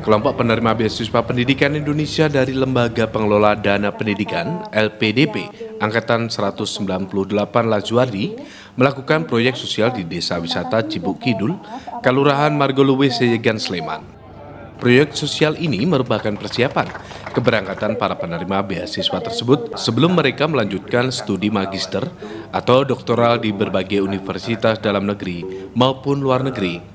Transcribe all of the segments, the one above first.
Kelompok penerima beasiswa pendidikan Indonesia dari Lembaga Pengelola Dana Pendidikan LPDP Angkatan 198 Lajuardi melakukan proyek sosial di Desa Wisata Cibuk Kidul, Kelurahan Margoluwe, Seyegan, Sleman. Proyek sosial ini merupakan persiapan keberangkatan para penerima beasiswa tersebut sebelum mereka melanjutkan studi magister atau doktoral di berbagai universitas dalam negeri maupun luar negeri.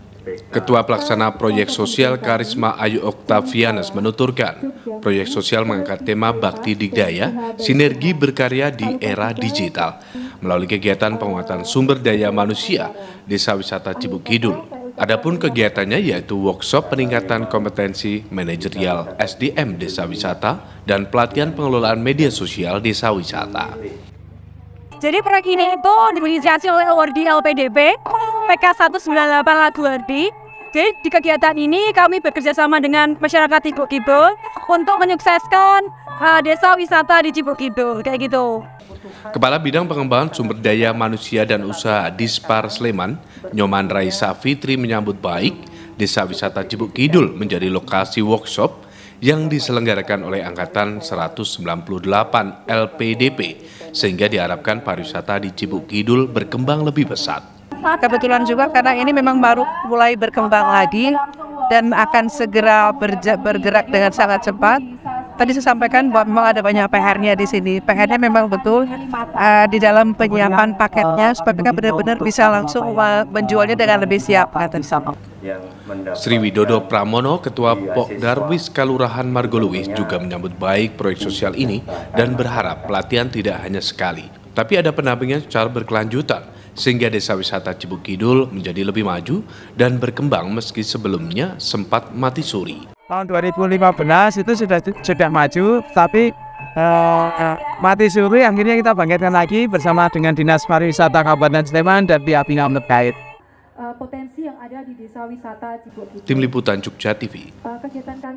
Ketua Pelaksana Proyek Sosial Karisma Ayu Oktavianus menuturkan, proyek sosial mengangkat tema Bakti Digdaya, sinergi berkarya di era digital, melalui kegiatan penguatan sumber daya manusia Desa Wisata Cibuk Kidul. Adapun kegiatannya yaitu workshop peningkatan kompetensi manajerial SDM Desa Wisata dan pelatihan pengelolaan media sosial Desa Wisata. Jadi proyek ini itu diinisiasi oleh ORD LPDP PK 198 Laguardi. Jadi di kegiatan ini kami bekerja sama dengan masyarakat Cibuk Kidul untuk menyukseskan uh, desa wisata di Cibuk Kidul kayak gitu. Kepala Bidang Pengembangan Sumber Daya Manusia dan Usaha Dispar Sleman, Nyoman Raisa Fitri menyambut baik Desa Wisata Cibuk Kidul menjadi lokasi workshop yang diselenggarakan oleh Angkatan 198 LPDP sehingga diharapkan pariwisata di Cibuk Kidul berkembang lebih pesat. Kebetulan juga karena ini memang baru mulai berkembang lagi dan akan segera bergerak dengan sangat cepat. Tadi saya sampaikan bahwa memang ada banyak PR-nya di sini. PR-nya memang betul uh, di dalam penyiapan paketnya supaya mereka benar-benar bisa langsung menjualnya dengan lebih siap. Sri Widodo Pramono, Ketua Pok Darwis Kalurahan Margoluwis juga menyambut baik proyek sosial ini dan berharap pelatihan tidak hanya sekali, tapi ada pendampingan secara berkelanjutan sehingga desa wisata Cibuk Kidul menjadi lebih maju dan berkembang meski sebelumnya sempat mati suri tahun 2015 itu sudah sudah maju tapi uh, mati suri akhirnya kita bangkitkan lagi bersama dengan Dinas Pariwisata Kabupaten Sleman dan pihak-pihak terkait. Uh, potensi yang ada di desa wisata Tim Liputan Jogja TV. Uh, kegiatan kami